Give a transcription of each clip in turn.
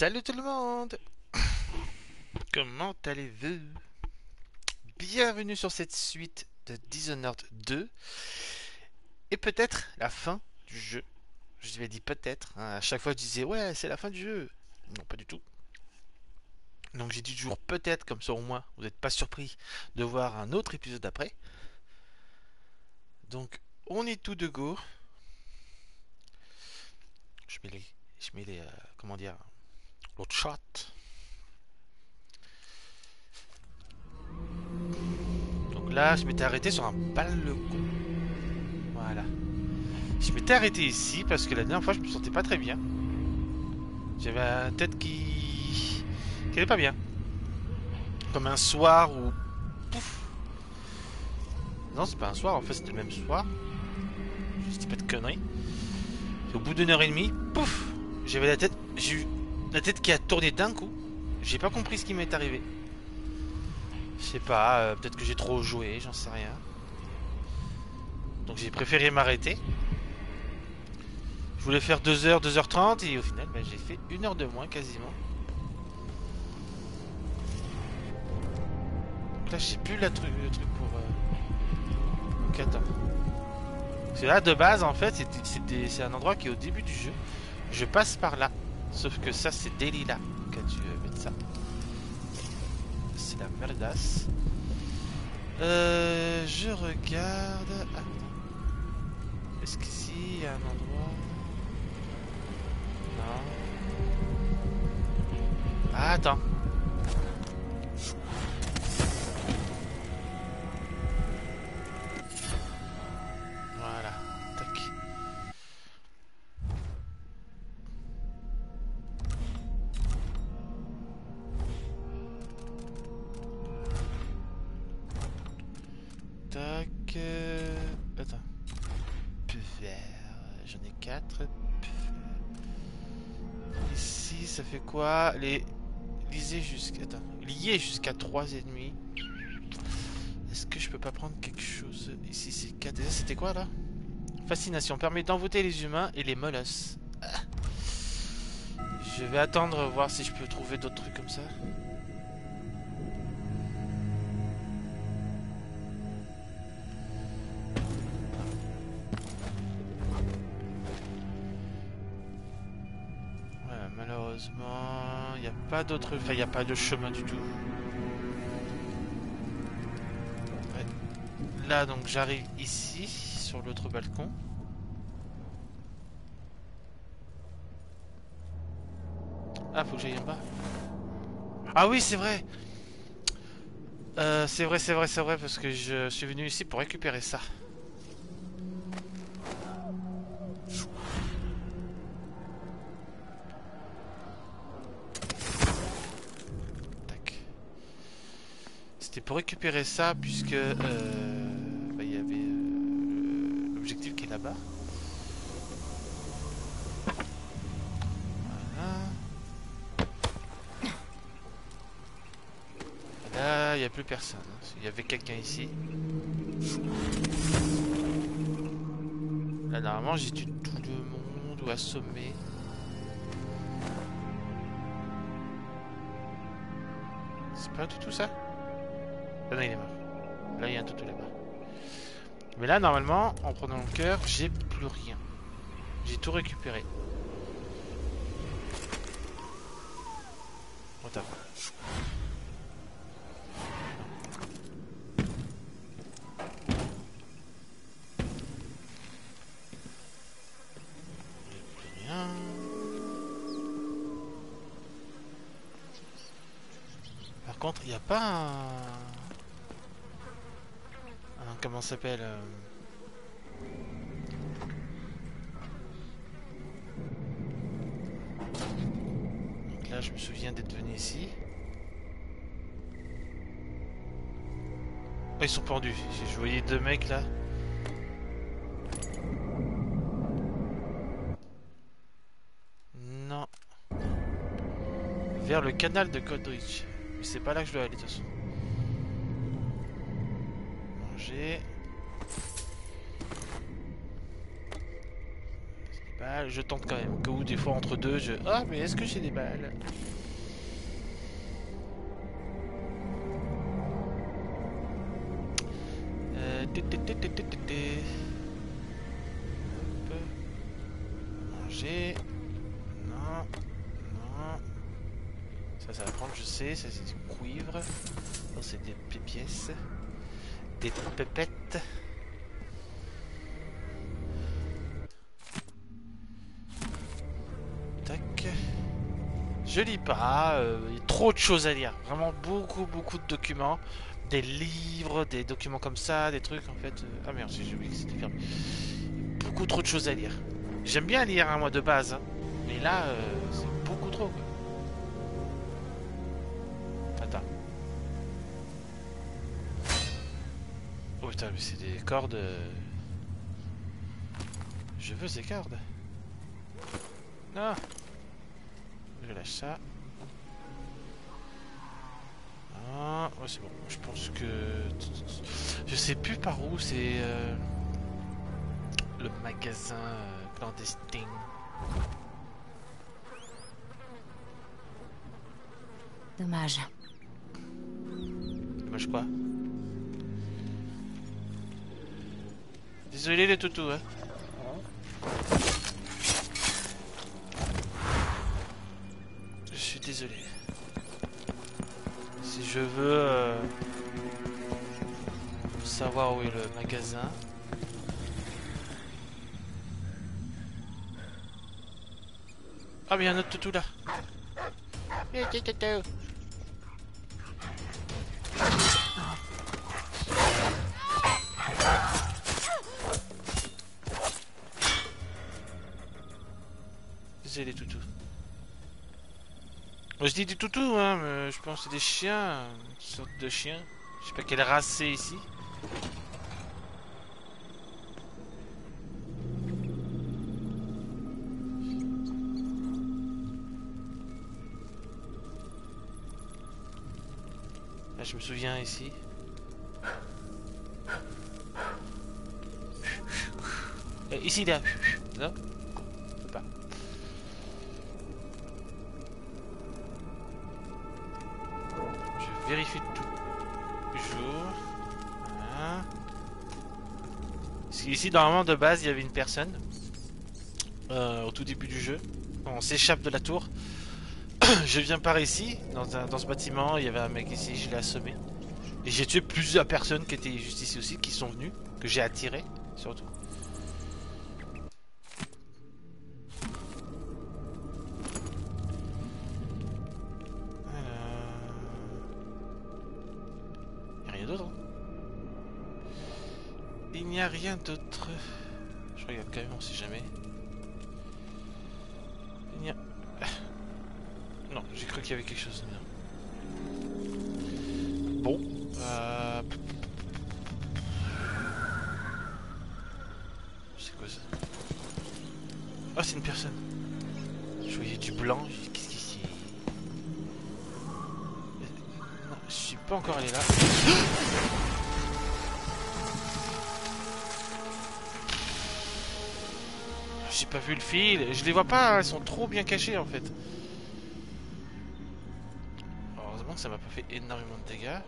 Salut tout le monde Comment allez-vous? Bienvenue sur cette suite de Dishonored 2 et peut-être la fin du jeu. Je lui ai dit peut-être. hein. À chaque fois je disais ouais c'est la fin du jeu. Non pas du tout. Donc j'ai dit toujours peut-être comme ça au moins vous n'êtes pas surpris de voir un autre épisode après. Donc on est tout de go. Je mets les, je mets les, euh, comment dire, shot. Donc là, je m'étais arrêté sur un balcon. Voilà. Je m'étais arrêté ici parce que la dernière fois, je me sentais pas très bien. J'avais la tête qui, qui allait pas bien. Comme un soir où, pouf. Non, c'est pas un soir. En fait, c'était le même soir. Je dis pas de conneries. Au bout d'une heure et demie, pouf, j'avais la tête, j'ai eu la tête qui a tourné d'un coup. J'ai pas compris ce qui m'est arrivé. Je sais pas, euh, peut-être que j'ai trop joué, j'en sais rien. Donc j'ai préféré m'arrêter. Je voulais faire 2h, 2h30 et au final bah, j'ai fait une heure de moins quasiment. Donc là j'ai plus la truc, le truc pour... Euh... Attends. Parce que là, de base, en fait, c'est un endroit qui est au début du jeu. Je passe par là. Sauf que ça, c'est Delilah qui a dû mettre ça. C'est la merdasse. Euh, je regarde. Est-ce qu'ici, il y a un endroit? Non. Ah, attends. Tac. euh, Attends. Puvert. J'en ai 4. Ici, ça fait quoi? Les. Lisez jusqu'à. Attends. Jusqu'à 3 ennemis. Est-ce que je peux pas prendre quelque chose? Ici, c'est 4. Déjà, c'était quoi là? Fascination permet d'envoûter les humains et les molosses. Ah. Je vais attendre voir si je peux trouver d'autres trucs comme ça. Pas d'autre... Enfin, il n'y a pas de chemin du tout. Là, donc, j'arrive ici, sur l'autre balcon. Ah, faut que j'aille en bas. Ah oui, c'est vrai. Euh, c'est vrai, c'est vrai, c'est vrai, parce que je suis venu ici pour récupérer ça. Pour récupérer ça, puisque euh, bah, il y avait euh, l'objectif qui est là-bas. Voilà. Là, il n'y a plus personne. hein. Il y avait quelqu'un ici. Là, normalement, j'ai tué tout le monde ou assommé. C'est pas un toutou ça? Non, il est mort. Là, il y a un toutou là-bas. Mais là, normalement, en prenant le cœur, j'ai plus rien. J'ai tout récupéré. On rien. Par contre, il n'y a pas un... un- comment s'appelle euh, Donc là, je me souviens d'être venu ici. Oh, ils sont pendus. Je voyais deux mecs là. Non. Vers le canal de Godrich. Mais c'est pas là que je dois aller de toute façon. Je tente quand même. Que ou des fois entre deux, je. Ah, mais est-ce que j'ai des balles? Euh. Manger. Non. Non. Ça, ça va prendre, je sais. Ça, c'est du cuivre. C'est des pièces. Des pépettes. Je lis pas, euh, il y a trop de choses à lire. Vraiment beaucoup, beaucoup de documents. Des livres, des documents comme ça, des trucs en fait. euh, Ah merde, j'ai oublié que c'était fermé. Beaucoup trop de choses à lire. J'aime bien lire, hein, moi, de base. hein. Mais là, euh, c'est beaucoup trop. Attends. Oh putain, mais c'est des cordes... Je veux ces cordes. Non Je lâche ça. Ah, ouais, c'est bon. Je pense que... Je sais plus par où c'est... euh, Le magasin euh, clandestin. Dommage. Dommage quoi? Désolé les toutous, hein. Désolé. Si je veux euh, savoir où est le magasin. Ah mais il y a un autre toutou là. Désolé les toutous. Moi, je dis des toutous, hein, mais je pense que c'est des chiens, une sorte de chien. Je sais pas quelle race c'est ici. Là, je me souviens ici. Euh, ici, là. Non vérifie tout. Toujours. Voilà. Qu'ici, normalement, de base, il y avait une personne. euh, au tout début du jeu. On s'échappe de la tour. je viens par ici, dans, dans ce bâtiment. Il y avait un mec ici, je l'ai assommé. Et j'ai tué plusieurs personnes qui étaient juste ici aussi, qui sont venues, que j'ai attirées, surtout. Rien d'autre. Je regarde quand même, on sait jamais. Non, j'ai cru qu'il y avait quelque chose. Bon. Euh... C'est quoi ça? Ah, c'est une personne. Je voyais du blanc. Qu'est-ce qui c'est? Non, je suis pas encore allé là. pas vu le fil. Je les vois pas. Elles sont trop bien cachées en fait. Heureusement que ça m'a pas fait énormément de dégâts.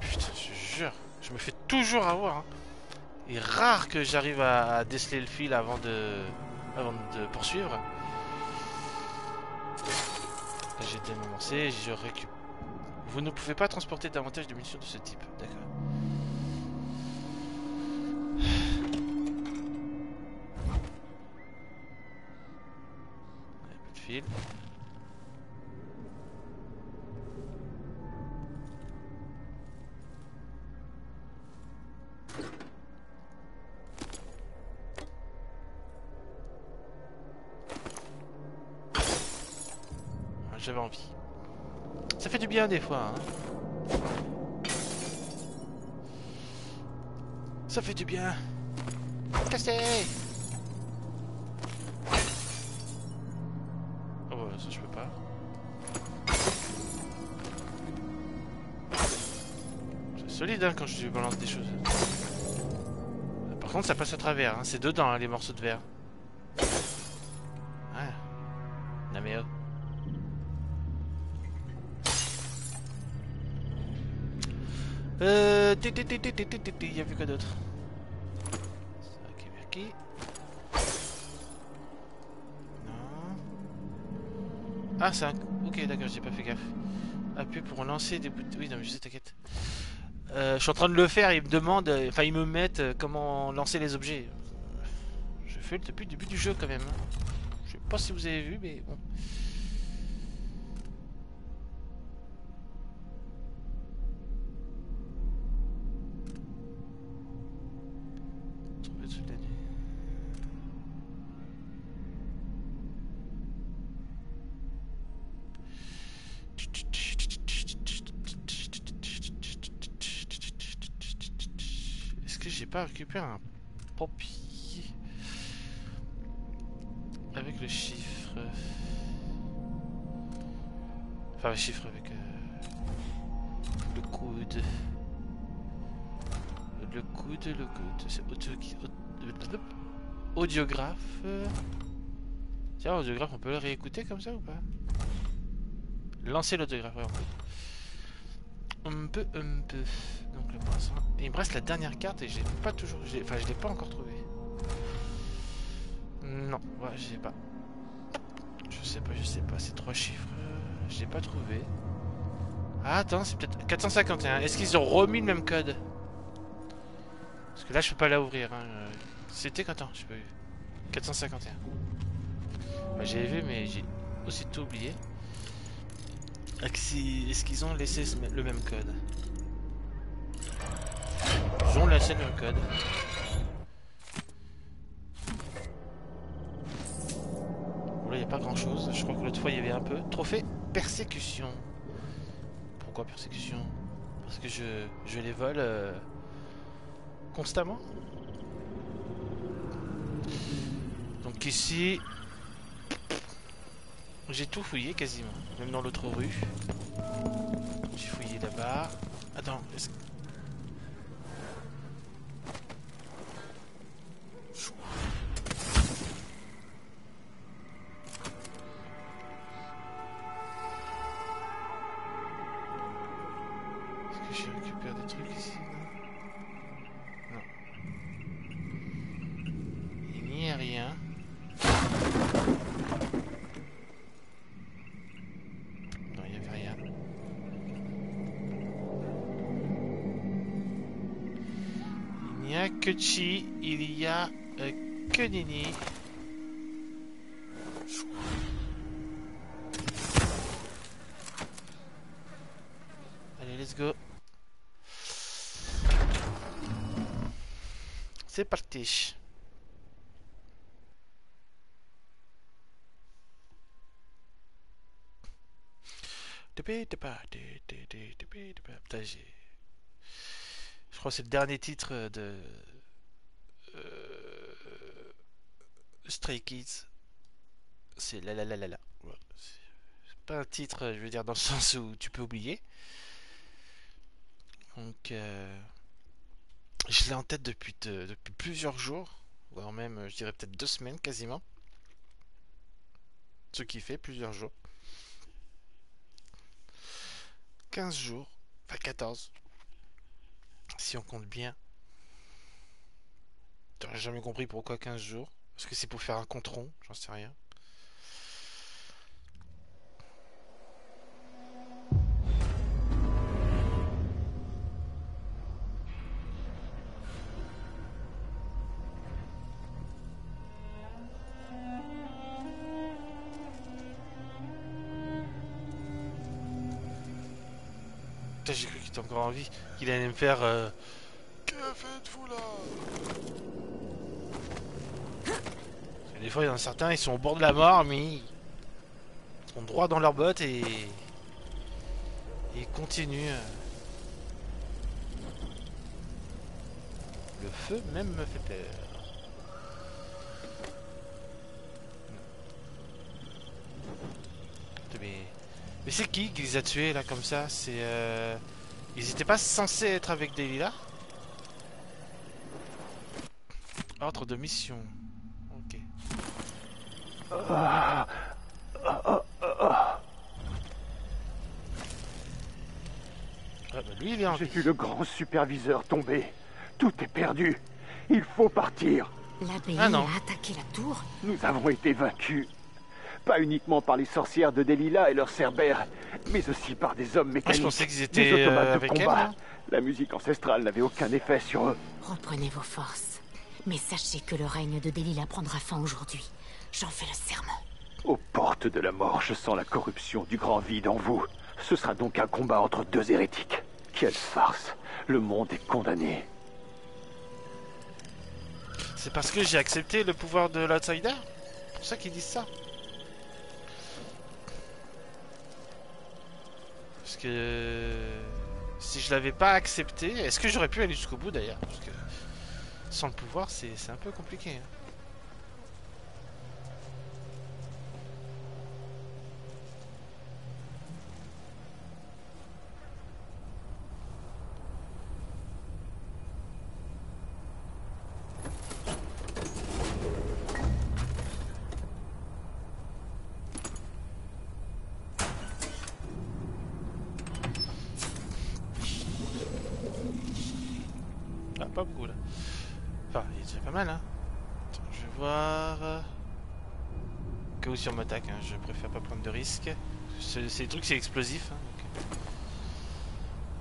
Putain, je jure, je me fais toujours avoir. Hein. Il est rare que j'arrive à, déceler le fil avant de, avant de poursuivre. J'ai lancé, je récupère. Vous ne pouvez pas transporter davantage de munitions de ce type. D'accord. Fil. J'avais envie. Ça fait du bien des fois. Hein. Ça fait du bien. Cassé ça je peux pas. C'est solide hein, quand je balance des choses. Par contre, ça passe à travers. Hein. C'est dedans, hein, les morceaux de verre. Ouais. Non mais oh. Euh... Il a quoi d'autre Ah, c'est un... Ok, d'accord, j'ai pas fait gaffe. Appuyer pour lancer des bouts... Oui, non, mais je sais, t'inquiète. Euh, je suis en train de le faire, ils me demandent, euh, enfin ils me mettent euh, comment lancer les objets. Je fais depuis le début du jeu quand même. Hein. Je sais pas si vous avez vu, mais bon. Récupérer un papier avec le chiffre. Enfin, le chiffre avec euh, le coude. Le coude, le coude. C'est audiographe. Tiens, audiographe, on peut le réécouter comme ça ou pas? Lancer l'audiographe, ouais, un peu, un peu. Donc le poisson. il me reste la dernière carte et j'ai pas toujours. Enfin, je l'ai pas encore trouvé. Non, ouais, j'ai pas. Je sais pas, je sais pas. C'est trois chiffres. Je l'ai pas trouvé. Ah, attends, c'est peut-être 451. Est-ce qu'ils ont remis le même code? Parce que là, je peux pas la ouvrir. Hein. C'était quand Je peux. 451. Bah, j'ai vu, mais j'ai aussi tout oublié. Est-ce qu'ils ont laissé le même code Ils ont laissé le même code. Bon là il n'y a pas grand chose. Je crois que l'autre fois il y avait un peu. Trophée persécution. Pourquoi persécution Parce que je, je les vole euh, constamment. Donc ici, j'ai tout fouillé quasiment, même dans l'autre rue. J'ai fouillé là-bas. Attends, est-ce que... que Chi, il y a euh, que Nini. Allez, let's go. C'est parti. Je crois que c'est le dernier titre de euh, Stray Kids, c'est la la la la la. C'est pas un titre, je veux dire, dans le sens où tu peux oublier. Donc, euh, je l'ai en tête depuis, depuis plusieurs jours, voire même, je dirais peut-être deux semaines quasiment. Ce qui fait plusieurs jours. 15 jours, enfin 14, si on compte bien. J'aurais jamais compris pourquoi 15 jours? Est-ce que c'est pour faire un compte rond J'en sais rien. J'ai cru qu'il était encore en vie, qu'il allait me faire... Euh, que faites-vous là? Des fois, il y en a certains, ils sont au bord de la mort, mais ils sont droit dans leurs bottes et, ils continuent. Le feu même me fait peur. Mais, mais c'est qui qui les a tués là comme ça C'est euh... Ils étaient pas censés être avec des lilas Ordre de mission. Ok. Ah bah lui, il est en J'ai vu le grand superviseur tomber. Tout est perdu. Il faut partir. L'abbaye Ah non. a attaqué la tour Nous avons été vaincus. Pas uniquement par les sorcières de Delilah et leurs cerbères, mais aussi par des hommes Ah, mécaniques. je pensais qu'ils des étaient automates euh, de elle. combat. La musique ancestrale n'avait aucun effet sur eux. Reprenez vos forces. Mais sachez que le règne de Delilah prendra fin aujourd'hui. J'en fais le serment. Aux portes de la mort, je sens la corruption du grand vide en vous. Ce sera donc un combat entre deux hérétiques. Quelle farce. Le monde est condamné. C'est parce que j'ai accepté le pouvoir de l'outsider? C'est pour ça qu'ils disent ça. Parce que si je l'avais pas accepté, est-ce que j'aurais pu aller jusqu'au bout d'ailleurs? Parce que sans le pouvoir, c'est c'est un peu compliqué. hein. Ah, pas beaucoup là. Enfin, il est déjà pas mal, hein. Attends, je vais voir. euh, Que où si on m'attaque, hein, je préfère risques. C'est trucs, c'est explosif. Hein, donc.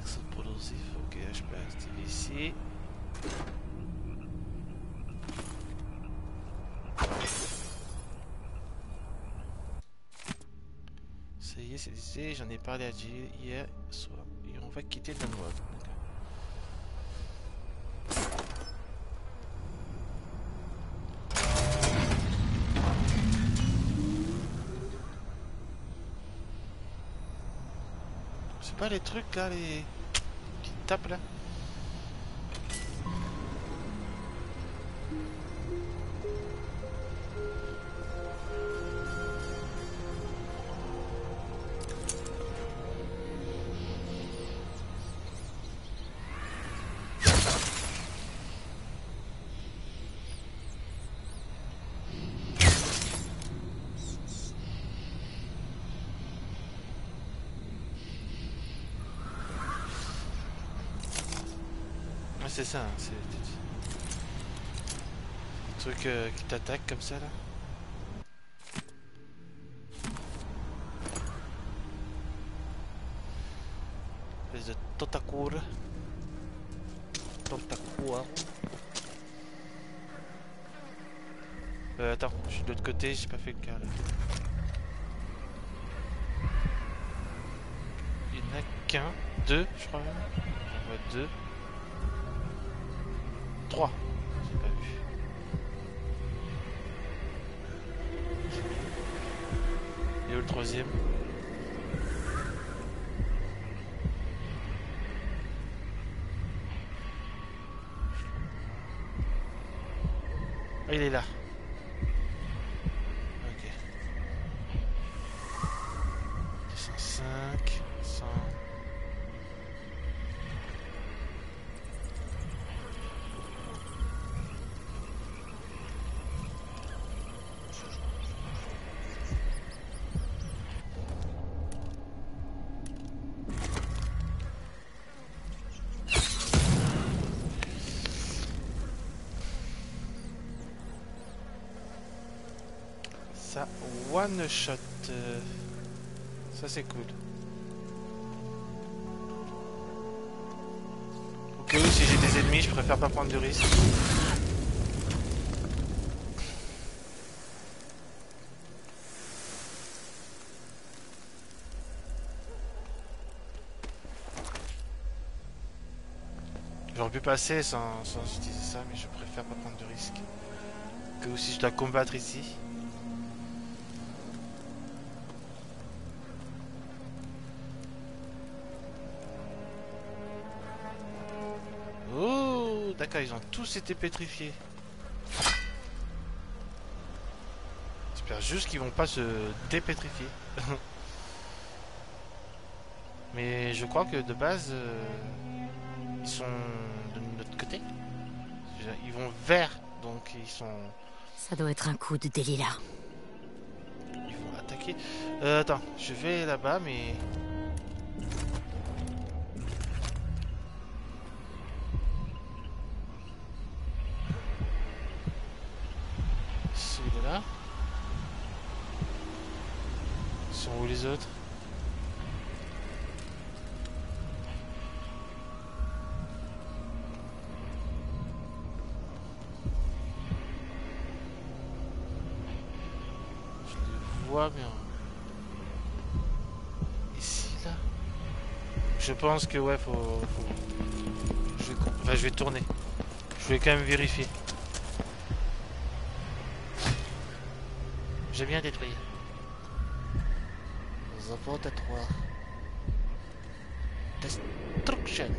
Explosif, ok, je peux activer ici. Ça y est, c'est j'en ai parlé à Jill hier soir. Et on va quitter Dunwall. Pas les trucs là, les qui tapent là c'est ça, hein, c'est des trucs euh, qui t'attaquent comme ça là. Espèce de tentacule. Tentacule. Euh, attends, je suis de l'autre côté, j'ai pas fait le cas là. Il n'y en a qu'un, deux, je crois. J'en vois deux. Troisième One shot. euh, Ça, c'est cool. Au si j'ai des ennemis, je préfère pas prendre de risques. J'aurais pu passer sans, sans utiliser ça, mais je préfère pas prendre de risques. Que aussi je dois combattre ici. Ils ont tous été pétrifiés. J'espère juste qu'ils vont pas se dépétrifier. Mais je crois que de base, euh, ils sont de notre côté. Ils vont vers Donc ils sont. Ça doit être un coup de Delilah. Ils vont attaquer. Euh, attends, je vais là-bas, mais. Bien. Ici, là Je pense que ouais, faut... Je, vais... enfin, je vais tourner. Je vais quand même vérifier. J'ai bien détruit. 3. Destruction.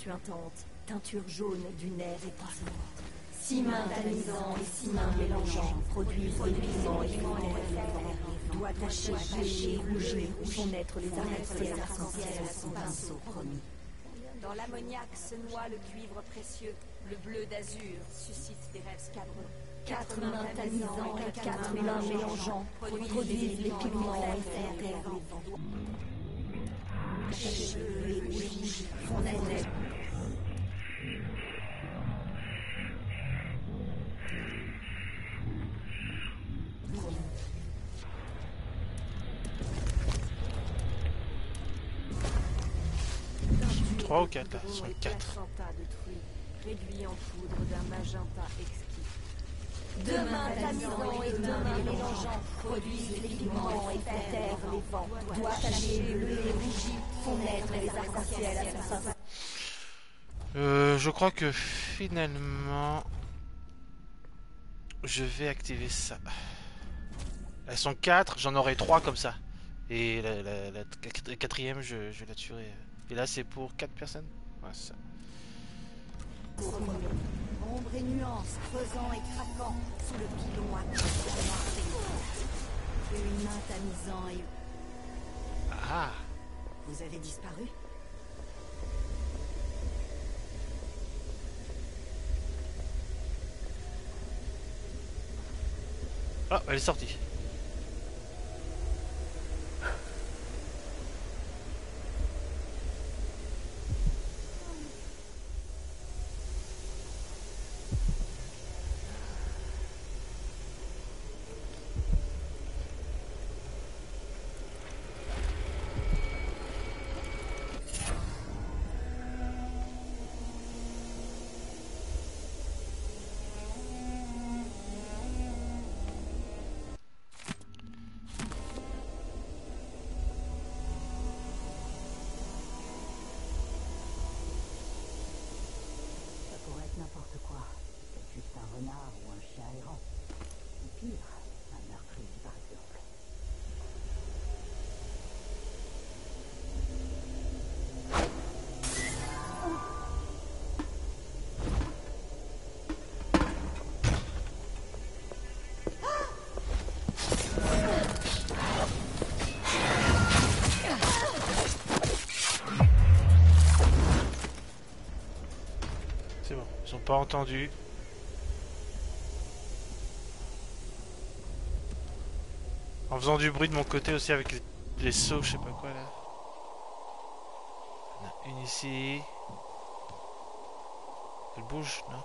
Suintante, teinture jaune du nerf époisonnante. Six mains tamisant et six mains mélangeant produisent pigments et font Doigts tachés, gelés, rougis, font naître les arcs-en-ciel essentiels à son pinceau promis. Dans l'ammoniac se noie le cuivre précieux, le bleu d'azur suscite des rêves scabreux. Quatre mains tamisant et quatre mains mélangeant produisent les pigments et font naître Trois ou quatre là Ils sont et quatre. placenta de truie, réduit en poudre d'un magenta exquis. Deux mains tamisant et deux mains mélangeant produisent les pigments et font taire les vents. Doigts tachés, bleus et rougis font naître les arcs-en-ciel à son pinceau. Euh, je crois que finalement, je vais activer ça. Elles sont 4, j'en aurai 3 comme ça. Et la, la- la quat- quatrième, je, je la tuerai. Et là, c'est pour 4 personnes Ouais, c'est ça. Ombre et nuances, creusant et craquant, sous le pilon à. Une main tamisant et... Ah Vous avez disparu? Ah, elle est sortie. Pire, un meurtrier par exemple. C'est bon, ils ont pas entendu. En faisant du bruit de mon côté aussi avec les, les sauts, je sais pas quoi là. Une ici. Elle bouge, non?